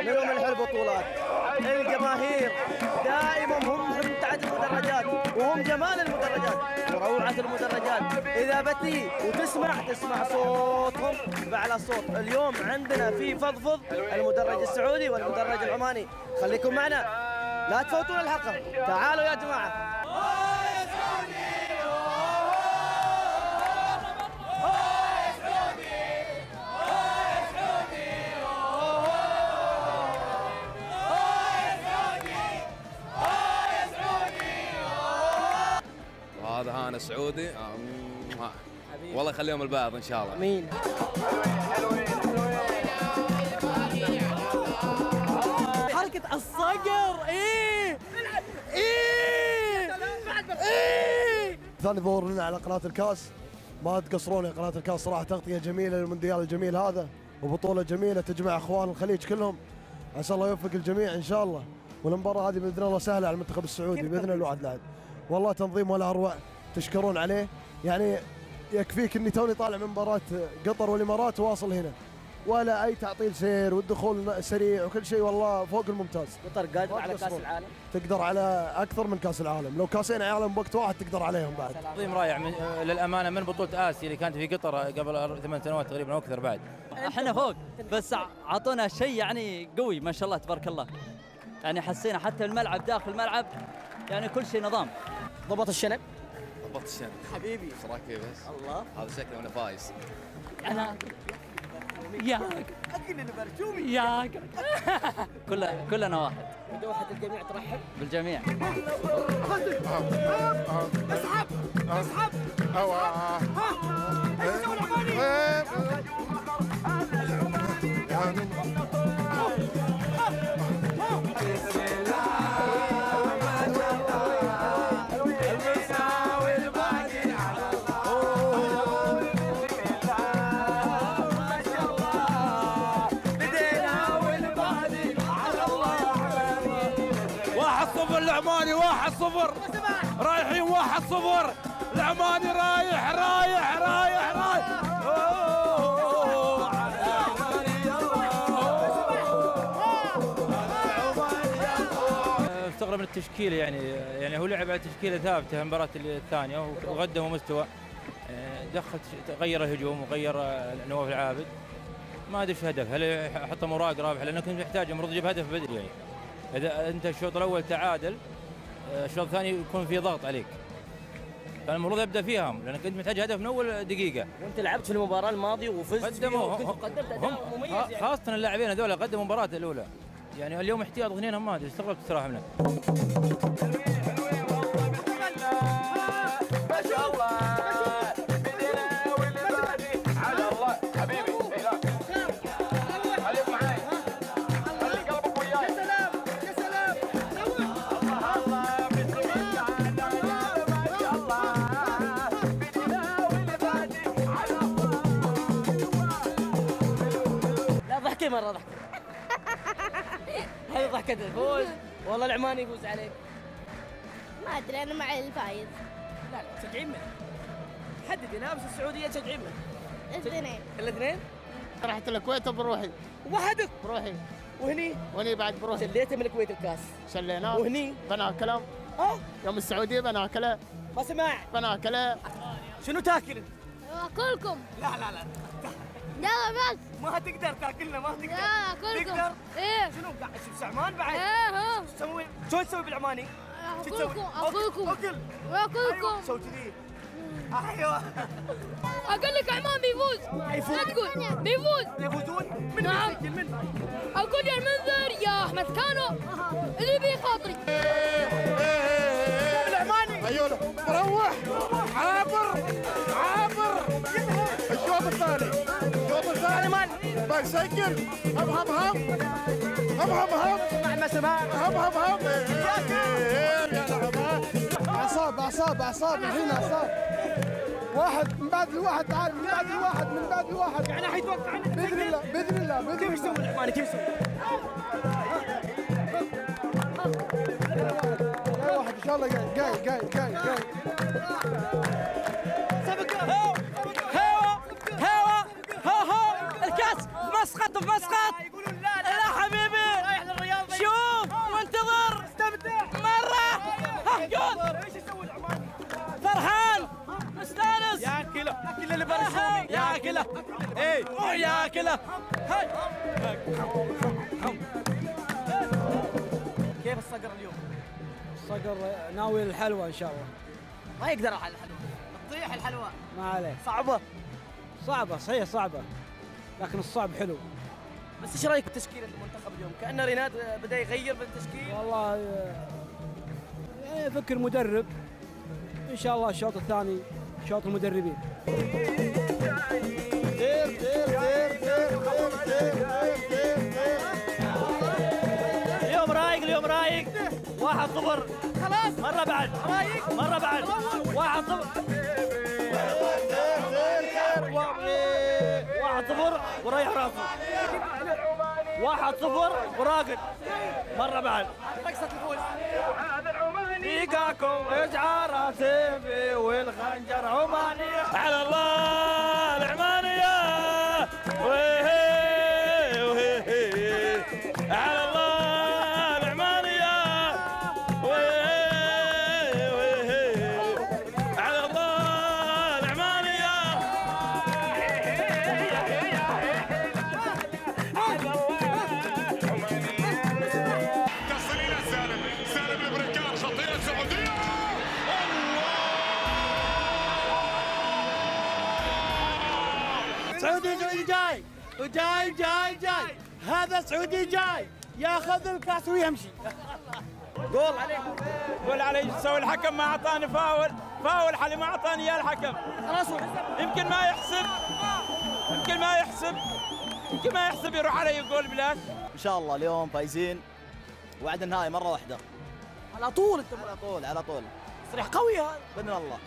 منهم الحل البطولات الجماهير دائما هم متعدد المدرجات وهم جمال المدرجات. وروعة المدرجات. إذا بتي وتسمع تسمع صوتهم. بأعلى صوت اليوم عندنا في فضفض المدرج السعودي والمدرج العماني. خليكم معنا. لا تفوتون الحلقة. تعالوا يا جماعة. سعودي آم، ها. والله يخليهم البعض إن شاء الله. مين حركة الصقر. إيه. إيه. إيه. ثاني ظهور لنا على قناة الكاس. ما تقصرون يا قناة الكاس صراحة تغطية جميلة للمونديال الجميل هذا وبطولة جميلة تجمع أخوان الخليج كلهم. عسى الله يوفق الجميع إن شاء الله. والمباراة هذه بإذن الله سهلة على المنتخب السعودي بإذن الله الواحد الأحد والله تنظيم ولا أروع. تشكرون عليه. يعني يكفيك إني توني طالع من مباراة قطر والإمارات واصل هنا. ولا أي تعطيل سير والدخول سريع وكل شيء والله فوق الممتاز. قطر قادر على كأس. العالم. تقدر على أكثر من كأس العالم. لو كاسين عالم بوقت واحد تقدر عليهم بعد. تنظيم رائع من للأمانة من بطولة آسيا اللي كانت في قطر قبل ثمان سنوات تقريبا أو أكثر بعد. إحنا فوق بس أعطونا شيء يعني قوي ما شاء الله تبارك الله. يعني حسينا حتى الملعب داخل الملعب يعني كل شيء نظام. ضبط الشنب. ضبط الشنب. حبيبي. إيش رأيك فيه بس؟ الله. هذا شكله إنه فايز. أنا ياك اكل البرشومي ياك كلنا كلنا واحد. دوحة الجميع ترحب. بالجميع. واحد صفر العماني رايح رايح رايح رايح. استغرب من التشكيلة يعني يعني هو لعب على تشكيلة ثابتة المباراه الثانية وقدموا مستوى. دخل غير الهجوم وغير نواف العابد. ما أدري إيش هدف هل حط اوراق رابحه لأنه كنت محتاج المفروض يجيب هدف بدري يعني. إذا أنت الشوط الأول تعادل الشوط الثاني يكون في ضغط عليك. كان المفروض ابدا فيها لأنك كنت محتاج هدف من أول دقيقة. وأنت لعبت في المباراة الماضية وفزت قدموا قدمت أداء مميز يعني. خاصة اللاعبين هذول قدموا المباراه الأولى. يعني اليوم احتياط اثنين ما أدري استغربت الصراحه منه ضحكي مرة ضحكي هذه ضحكة الفوز والله العماني يفوز عليك. ما أدري أنا مع الفايز. لا لا تشجعين من حددي نفس السعودية تشجعين من الاثنين. الاثنين؟ رحت الكويت بروحي. وحدك؟ بروحي. وهني؟ وني بعد بروحي. شليته من الكويت الكاس. شليناه وهني؟ بناكله. آه يوم السعودية بناكله. ما سمع بناكله. شنو تاكل؟ انت؟ أكلكم. لا لا لا. لا بس ما تقدر تاكلنا ما تقدر. لا أكلكم. تقدر؟ إيه. شنو قاعد شوف سعمان بعد؟ إيه ها. تسوي؟ شو تسوي بالعماني؟ شو تسوي؟ أكلكم أكلكم. أكل. أكلكم. سوي كذي أيوه. أقول لك عمان بيفوز. يفوز. لا تقول. بيفوز. يفوزون من نعم. أقول يا المنذر يا أحمد كانو اللي بخاطري بسجل هم هم هم هم هم هم مع ما سمع هم هم هم اعصاب اعصاب اعصاب الحين اعصاب واحد من بعد الواحد تعال من بعد الواحد من بعد الواحد. يعني حيتوقع بإذن الله بإذن الله بإذن كيف يسوي الله العماني كيف يسوي؟ جاي واحد إن شاء الله جاي جاي جاي جاي جاي. الراجل اللي برشلوني يا كله اي يا كله كيف الصقر اليوم؟ صقر ناوي الحلوى إن شاء الله. ما يقدر على الحلوى تطيح الحلوى ما عليه. صعبة. صعبة صحيح صعبة. لكن الصعب حلو. بس إيش رأيك بتشكيلة المنتخب اليوم؟ كأن ريناد بدأ يغير بالتشكيل والله آه، يعني فكر مدرب إن شاء الله الشوط الثاني شوط المدربين. اليوم رايق اليوم رايق. واحد صفر. خلاص. مرة بعد. رايق. مرة بعد. واحد صفر. واحد صفر. وريح راسه. واحد صفر. وراقد مرة بعد. فيكاكو اجعل راسي والخنجر عمانية. على الله. سعودي سعودي جاي وجاي جاي جاي. هذا سعودي جاي. ياخذ الكاس ويمشي. جول عليك قول علي يسوي الحكم ما أعطاني فاول. فاول حلي ما أعطاني إياه الحكم. خلاص. يمكن ما يحسب يمكن ما يحسب يمكن ما يحسب يروح علي يقول بلاش. إن شاء الله اليوم فايزين. وعد النهائي مرة واحدة. على طول. انت على طول على طول. تصريح قوي هذا. بإذن الله.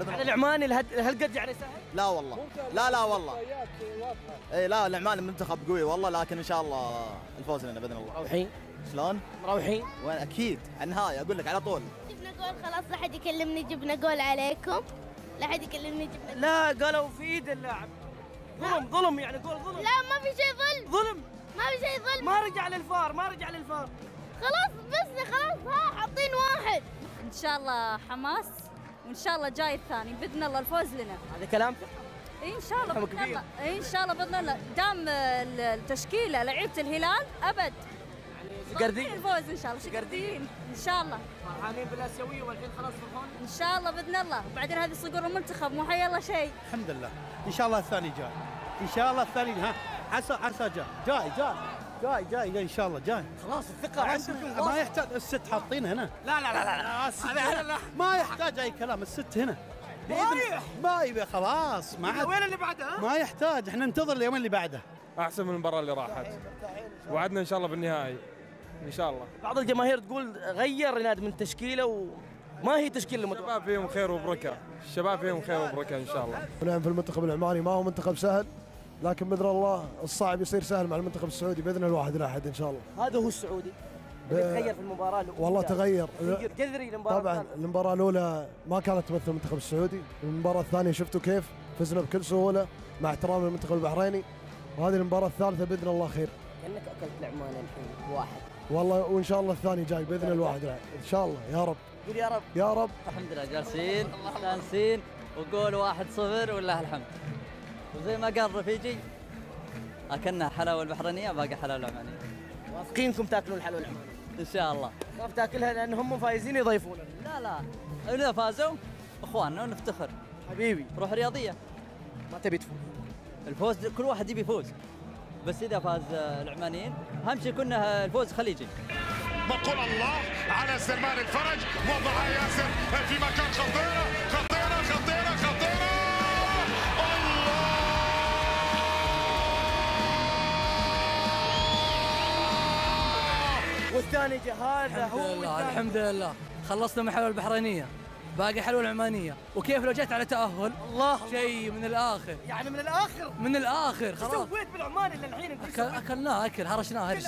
الله العماني هالقد يعني سهل؟ لا والله. لا لا والله. اي لا العمان منتخب قوي والله لكن إن شاء الله الفوز لنا بإذن الله. مروحين. شلون؟ مروحين. وين؟ أكيد. على النهائي أقول لك على طول. جبنا جول خلاص لا حد يكلمني جبنا جول عليكم. لا حد يكلمني جبنا لا قالوا في إيد اللاعب. ظلم ظلم يعني جول ظلم. لا ما في شيء ظلم. ظلم. ما في شيء ظلم. ما رجع للفار ما رجع للفار. خلاص بس خلاص ها حاطين واحد. إن شاء الله حماس. وإن شاء الله جاي الثاني بإذن الله الفوز لنا. هذا كلام؟ إيه إن شاء الله بإذن كبير. الله. إيه إن شاء الله بإذن الله. دام ال- التشكيلة لعيبة الهلال أبد. سقردين الفوز إن شاء الله. شقردين إن شاء الله. فرحانين بالاسيويه والحين خلاص فرحان؟ إن شاء الله بإذن الله. وبعدين هذه صقور المنتخب مو حي الله شيء. الحمد لله. إن شاء الله الثاني جاي إن شاء الله الثاني ها عسى عسى جاي جاي جاي. جاي جاي, جاي إن شاء الله جاي. خلاص الثقة. عندكم ما يحتاج الست حاطين هنا. لا لا لا لا. الست هنا. هذا ما يحتاج أي كلام الست هنا. رايح ما يبي خلاص ما عاد وين اللي بعدها؟ ما يحتاج إحنا ننتظر اليومين اللي بعده. أحسن من المباراة اللي راحت. وعدنا إن شاء الله بالنهائي. إن شاء الله. بعض الجماهير تقول غير ريناد من تشكيلة وما هي تشكيله المتوقع الشباب فيهم خير وبركة. الشباب فيهم خير وبركة إن شاء الله. ونعم في المنتخب العماني ما هو منتخب سهل. لكن بإذن الله الصعب يصير سهل مع المنتخب السعودي بإذن الواحد الاحد إن شاء الله. هذا هو السعودي. اللي تغير في المباراة الأولى. والله تغير. تغير جذري المباراه طبعا. المباراة الأولى ما كانت تمثل المنتخب السعودي. المباراة الثانية شفتوا كيف؟ فزنا بكل سهولة مع احترام المنتخب البحريني. وهذه المباراة الثالثة بإذن الله خير. كأنك أكلت العماني الحين واحد. والله وإن شاء الله الثاني جاي بإذن الواحد. إن شاء الله. يا رب. قول يا رب. يا رب. الحمد لله جالسين مستانسين وقول واحد صفر ولله الحمد. وزي ما قال رفيجي. أكلنا حلاوة البحرينية باقي حلاوه العمانيه واثقينكم تاكلون الحلوى العماني إن شاء الله. خاف تاكلها لأن هم فايزين يضيفون. لا لا. اذا فازوا. إخواننا ونفتخر حبيبي. روح رياضية. ما تبي تفوز. الفوز كل واحد يبي يفوز. بس إذا فاز العمانيين أهم شيء كنا الفوز خليجي. بقول الله على سلمان الفرج. وضع ياسر في مكان خطيرة. خطيرة. والثاني جه هذا هو الحمد لله. الحمد لله. خلصنا من الحلوى البحرينية. باقي حلوى العمانية. وكيف لو جيت على تأهل؟ الله شيء من الآخر. يعني من الآخر؟ من الآخر إيش خلاص. سويت بالعماني اللي الحين انت أكل أكلناه أكل هرشناه هرش.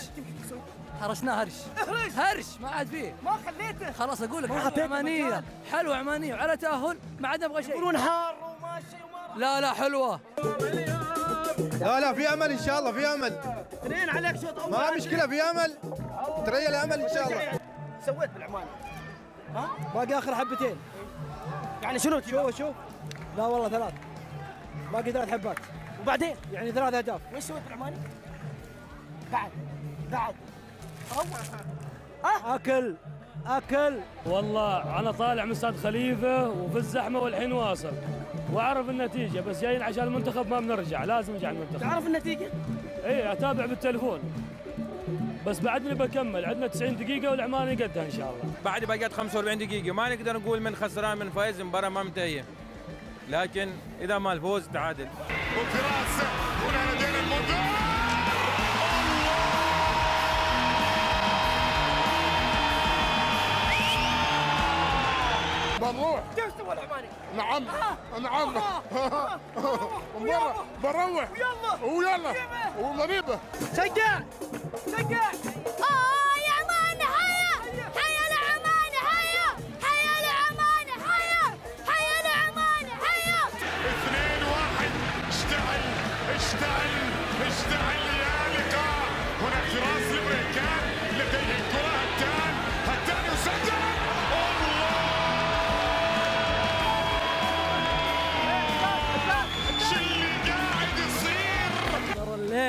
هرشناه هرش. هرش. هرش ما عاد فيه. ما خليته. خلاص أقول لك حلوى أعطيته عمانية. حلوى عمانية وعلى تأهل ما عاد نبغى شيء. يقولون حار وماشي وما لا لا حلوة. لا لا في أمل إن شاء الله في أمل. اثنين عليك شوط ما مشكلة في أمل. ترى الأمل إن شاء الله. سويت بالعماني باقي آخر حبتين. يعني شنو شوف شوف لا والله ثلاث. باقي ثلاث حبات. وبعدين؟ يعني ثلاث أهداف. وش سويت بالعماني؟ بعد. بعد. أكل. أكل. والله أنا طالع من استاد خليفة وفي الزحمة والحين واصل. وأعرف النتيجة بس جايين عشان المنتخب ما بنرجع لازم نرجع المنتخب. تعرف النتيجة؟ اي أتابع بالتليفون. بس بعدني بكمل عندنا 90 دقيقة والعماني قدها إن شاء الله. بعد بقيت 45 دقيقة. ما نقدر نقول من خسران من فايز المباراة ما منتهية لكن إذا ما الفوز تعادل. وفراس هنا لدينا بنروح سوى العماني؟ نعم. نعم. بنروح بنروح يلا ويلا. ومريبه شجع شجع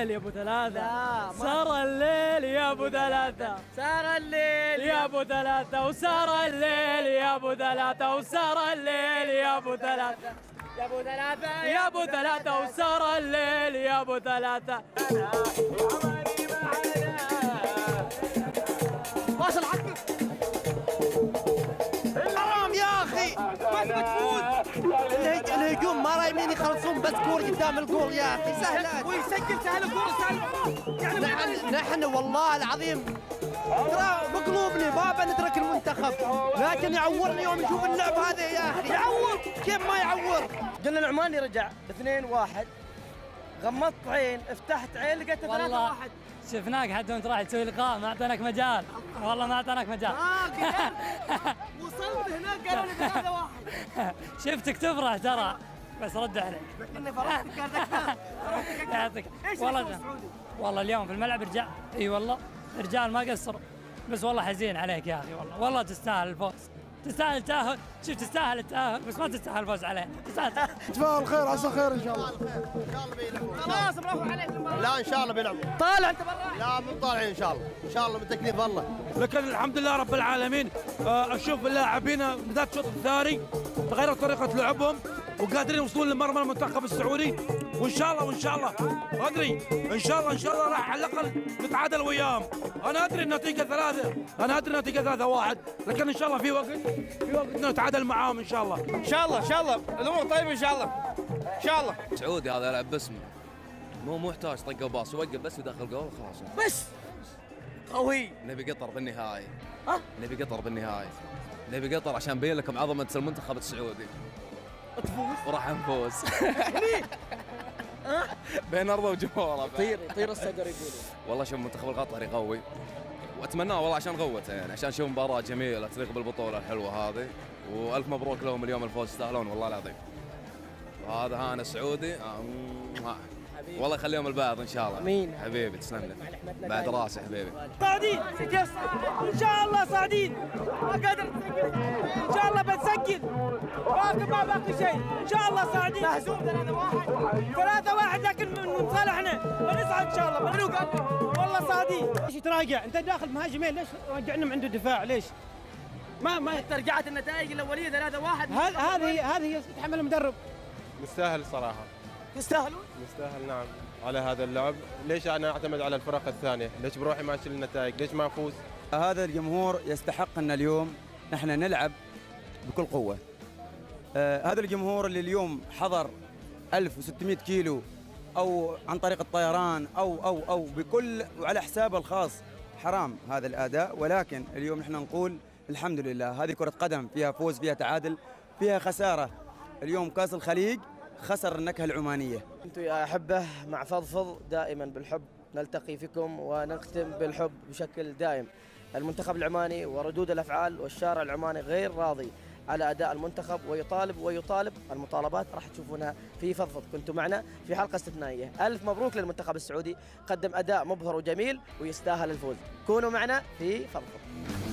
الليل يا أبو ثلاثة. صار الليل يا أبو ثلاثة. صار الليل يا أبو ثلاثة وصار الليل يا أبو ثلاثة وصار الليل يا أبو ثلاثة. يا أبو ثلاثة يا أبو ثلاثة وصار الليل يا أبو ثلاثة. واصل عقب يخلصون بس كور قدام الجول يا أخي سهلات ويسجل سهل الكورة سهل يعني نحن نحن والله العظيم ترى بقلوبنا ما بنترك المنتخب. لكن يعورني يوم يشوف اللعب هذا يا أخي. يعور. كيف ما يعور؟ قلنا العماني رجع باثنين واحد. غمضت عين فتحت عين لقيت ثلاثة والله واحد شفناك حتى وانت رايح تسوي لقاء ما أعطيناك مجال. والله ما أعطيناك مجال. آه كذا وصلت هناك قالوا لي ثلاثة واحد. شفتك تفرح ترى. بس رد عليك. لكني فرحت كان ذكر يعطيك. والله؟ والله اليوم في الملعب رجال إي والله. رجال ما قصروا بس والله حزين عليك يا أخي والله. والله تستاهل الفوز. تستاهل التاهل شوف تستاهل التأهل بس ما تستاهل الفوز علينا تستاهل تفاؤل خير عسى خير إن شاء الله. خلاص برافو عليك لا إن شاء الله بيلعبوا طالع أنت برا. لا مو طالعين إن شاء الله. إن شاء الله بتكليف الله. لكن الحمد لله رب العالمين آه، أشوف اللاعبين بالذات الشوط الثاني تغيروا طريقة لعبهم. وقادرين يوصلون لمرمى المنتخب السعودي. وإن شاء الله وإن شاء الله. أدري. إن شاء الله إن شاء الله راح على الأقل نتعادل وياهم. أنا أدري النتيجة ثلاثة. أنا أدري النتيجة ثلاثة واحد. لكن إن شاء الله في وقت في وقت نتعادل معاهم إن شاء الله. إن شاء الله إن شاء الله. الأمور طيبة إن شاء الله. إن شاء الله. سعودي هذا يلعب باسمه مو محتاج طقه باص يوقف بس يدخل جول خلاص بس. قوي. نبي قطر بالنهائي ها؟ نبي قطر بالنهائي نبي قطر عشان نبين لكم عظمة المنتخب السعودي. تفوز؟ وراح نفوز. بين ارضه وجمهوره طير طير الصقر يقولوا والله شوف المنتخب القطري قوي واتمناه والله عشان غوته يعني عشان نشوف مباراة جميلة تليق بالبطولة الحلوة هذه. وألف مبروك لهم اليوم الفوز يستاهلون والله العظيم. وهذا هانا سعودي آه، والله يخليهم البعض إن شاء الله. آمين. حبيبي تسلم لي. بعد راسي حبيبي. صاعدين إن شاء الله صاعدين ما قادر إن شاء الله بنسجل باقي ما باقي شيء. إن شاء الله صاعدين مهزوم ثلاثة واحد. ثلاثة واحد لكن من صالحنا بنصعد إن شاء الله. بنروق. والله صاعدين ليش تراجع؟ أنت داخل مهاجمين ليش رجعنا من عنده دفاع ليش؟ ما ما أنت رجعت النتائج الأولية ثلاثة واحد. هذه هذه هذه يتحمل المدرب. نستاهل صراحة. يستاهلون نستاهل نعم. على هذا اللعب. ليش أنا أعتمد على الفرق الثانية؟ ليش بروحي ما أشيل النتائج؟ ليش ما أفوز؟ هذا الجمهور يستحق أن اليوم نحن نلعب بكل قوة. آه هذا الجمهور اللي اليوم حضر 1600 كيلو أو عن طريق الطيران أو أو أو بكل وعلى حسابه الخاص حرام هذا الأداء. ولكن اليوم نحن نقول الحمد لله. هذه كرة قدم فيها فوز فيها تعادل فيها خسارة. اليوم كأس الخليج خسر النكهة العمانية. أنتم يا أحبة مع فضفض دائما بالحب نلتقي فيكم ونختم بالحب بشكل دائم. المنتخب العماني وردود الأفعال والشارع العماني غير راضي على أداء المنتخب ويطالب ويطالب. المطالبات راح تشوفونها في فضفض. كنتم معنا في حلقة استثنائية. ألف مبروك للمنتخب السعودي. قدم أداء مبهر وجميل ويستاهل الفوز. كونوا معنا في فضفض.